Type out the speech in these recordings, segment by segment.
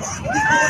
Bandico.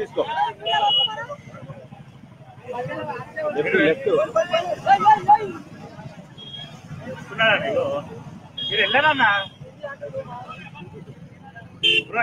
తీసుకో. Left left మీరు వెళ్ళారన్నా? Bro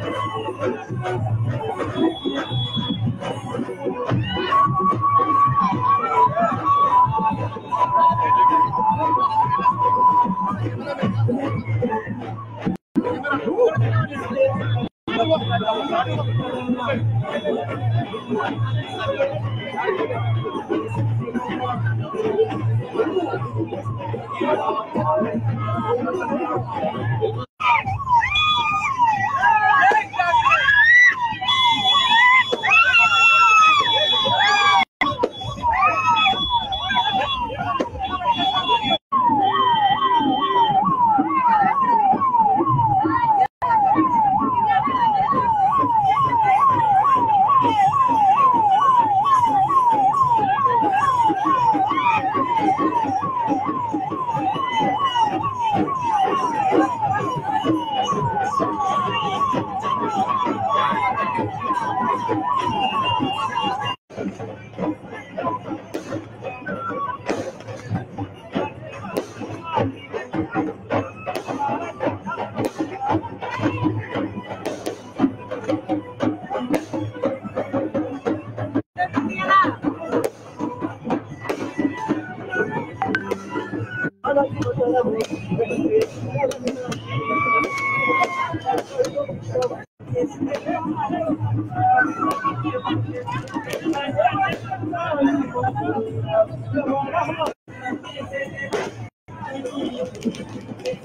Thank you. thank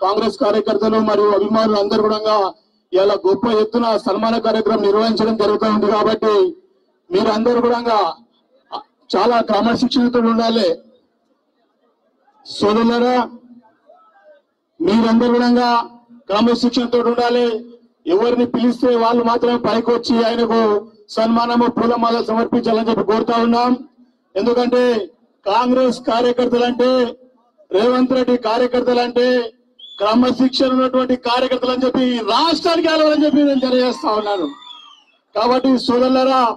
Congress కార్యకర్తలు మరియు అభిమానులు అందరూ కూడా ఇలా గొప్ప ఎత్తున సన్మాన కార్యక్రమం నిర్వహించడం జరుగుతూ ఉంది కాబట్టి మీరందరూ కూడా చాలా క్రమశిక్షణతో ఉండాలి. సోదరులరా మీరందరూ కూడా క్రమశిక్షణతో ఉండాలి. ఎవరిని పిలిస్తే వాళ్ళు మాత్రమే పైకి వచ్చి ఆయనకు సన్మానము పూలమాల సమర్పించాలని చెప్పి కోరుతా ఉన్నాం. ఎందుకంటే కాంగ్రెస్ కార్యకర్తలంటే రేవంత్ రెడ్డి కార్యకర్తలంటే క్రమశిక్షణ ఉన్నటువంటి కార్యకర్తలు అని చెప్పి రాష్ట్రానికి వెళ్ళాలని చెప్పి నేను తెలియజేస్తా ఉన్నాను. కాబట్టి సోదరులరా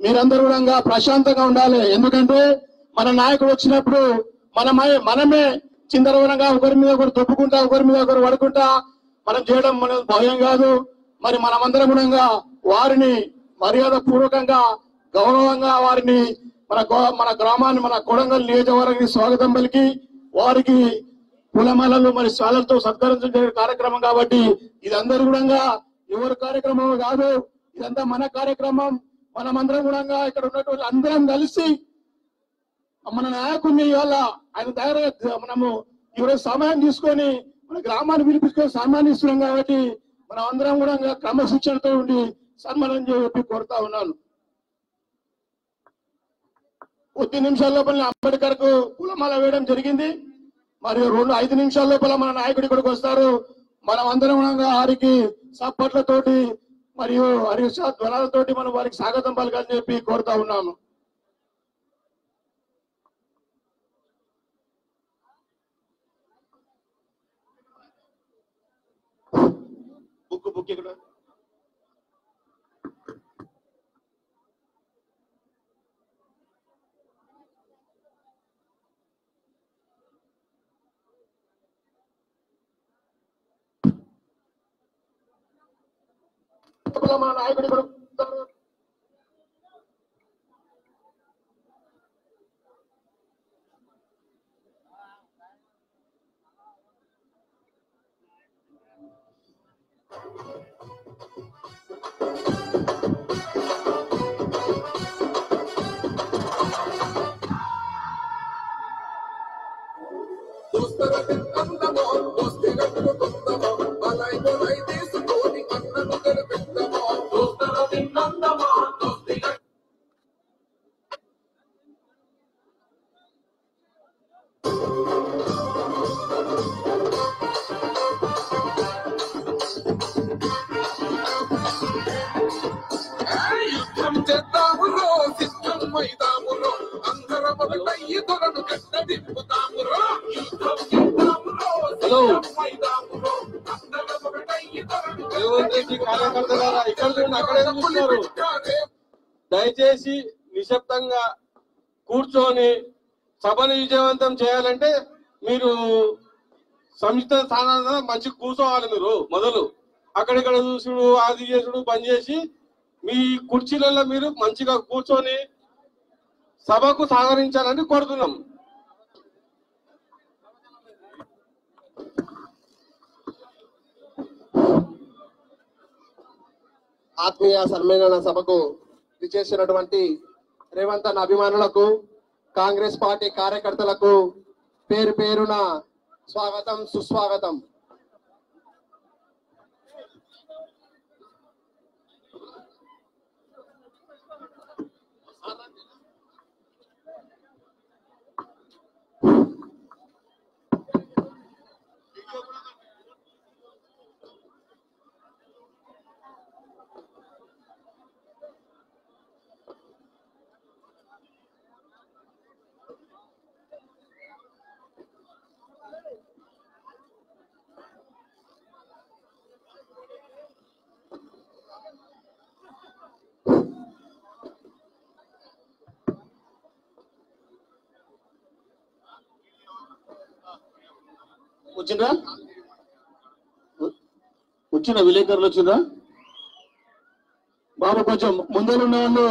మీరందరూ కూడా ప్రశాంతంగా ఉండాలి. ఎందుకంటే మన నాయకుడు వచ్చినప్పుడు మనమే మనమే చిందరవరంగా ఒకరి మీద ఒకరు తొప్పుకుంటా ఒకరి మీద ఒకరు పడుకుంటా మనం చేయడం మన భయం కాదు. మరి మనమందరం కూడా వారిని మర్యాద పూర్వకంగా గౌరవంగా వారిని మన గో- మన గ్రామాన్ని మన కొడంగల్ నియోజకవర్గానికి స్వాగతం పలికి వారికి పులమాలలు మరి స్వాలతో సత్కరించే కార్యక్రమం కాబట్టి ఇదందరూ కూడా ఎవరి కార్యక్రమం కాదు ఇదంతా మన కార్యక్రమం. మనమందరం కూడా ఇక్కడ ఉన్నటువంటి అందరం కలిసి మన నాయకుడిని ఇవాళ ఆయన దగ్గర మనము ఈరోజు సమయం తీసుకొని మన గ్రామాన్ని పిలిపించుకొని సన్మానం ఇస్తున్నాం కాబట్టి మనం అందరం కూడా క్రమశిక్షణతో ఉండి సన్మానం చెప్పి కోరుతా ఉన్నాను. కొద్ది నిమిషాల లోపల అంబేద్కర్కు కులమాల వేయడం జరిగింది. మరియు రెండు ఐదు నిమిషాల లోపల మన నాయకుడి ఇక్కడికి వస్తారు. మనం అందరం వారికి సప్పట్లతోటి మరియు హరీష ధ్వరాలతోటి మనం వారికి స్వాగతం పలకాలని చెప్పి కోరుతా ఉన్నాము. బుక్ బుక్ ఇక్కడ. లోపల మన నాయకుడి ఇక్కడ కట్ట కార్యకర్తలారా ఇక్కడ చూడండి అక్కడ చూస్తున్నారు దింపుతామురో దయచేసి నిశ్శబ్దంగా కూర్చొని సభను విజయవంతం చేయాలంటే మీరు సంయుక్త స్థానాల్లో మంచి కూర్చోవాలి మీరు మొదలు. అక్కడిక్కడ చూసుడు అది చేసుడు బంద్ చేసి మీ కుర్చీలలో మీరు మంచిగా కూర్చొని సభకు సహకరించాలని కోరుతున్నాం. ఆత్మీయ సమ్మేళన సభకు విచేసినటువంటి రేవంత్ అన్న అభిమానులకు కాంగ్రెస్ పార్టీ కార్యకర్తలకు పేరు పేరున స్వాగతం సుస్వాగతం. వచ్చిందా? వచ్చిన విలేకరులు వచ్చిందా? బాబు కొంచెం ముందర ఉన్న వాళ్ళు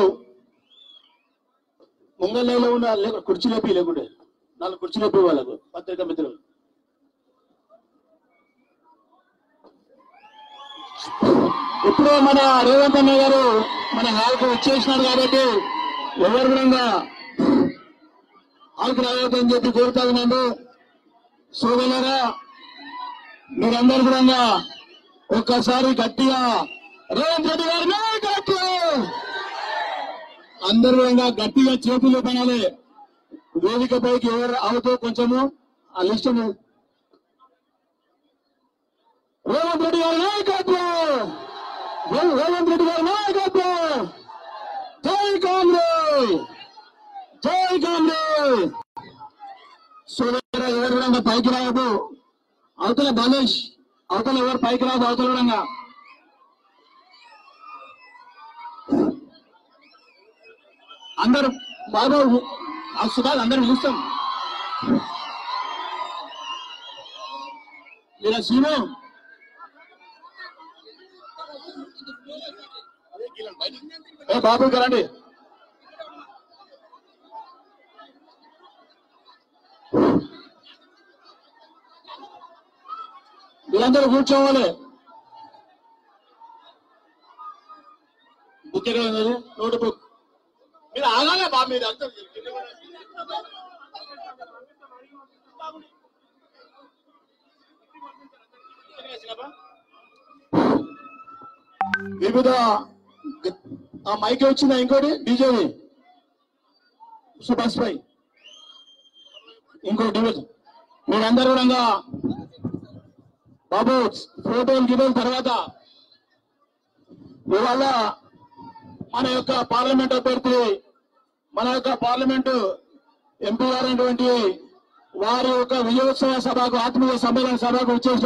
ముంగల్లో ఉన్న కుర్చీ లేపి లేకుంటే నాలుగు కుర్చీ లేపి వాళ్ళకు పత్రికా మిత్రులు. ఇప్పుడు మన రేవంత్ అన్న గారు మన హాల్కు వచ్చేసినారు కాబట్టి ఎవరు కూడా హాల్కు రావద్దని చెప్పి కోరుతా ఉన్నాను సోదరులరా మీరందరూ కూడా ఒక్కసారి గట్టిగా రేవంత్ రెడ్డి గారి నాయకత్వం! అందరూ కూడా గట్టిగా చేతులు పనాలి. వేదిక పైకి ఎవరు అవుతూ కొంచెము ఆ లిస్ట్ రేవంత్ రెడ్డి గారి నాయకత్వం! రేవంత్ రెడ్డి గారి నాయకత్వం! జై కాంగ్రెస్! జై కాంగ్రెస్! సోదర ఎవరు పైకి రావద్దు. అవతల బాలేష్ అవతల ఎవరు పైకి రాదు అవతల కూడా అందరు బాబు ఆ సుభాష్ అందరు చూస్తాం. మీరు సీను. ఏ బాబు గారండి మీరందరూ కూర్చోవాలి. బుక్ ఎక్కడ నోట్ బుక్ మీరు ఆగాలే బా మీరు అంతా వివిధ ఆ మైక్ వచ్చిందా ఇంకోటి? డీజేది సుభాష్ భాయ్. ఇంకో డివిజన్ మీరందరూ కూడా బాబు ఫోటోలు గిటోల తర్వాత ఇవాళ మన యొక్క పార్లమెంట్ అభ్యర్థి మన యొక్క పార్లమెంటు ఎంపీ గారైనటువంటి వారి యొక్క విజయోత్సవ సభకు ఆత్మీయ సమ్మేళన సభకు వచ్చేసినటువంటి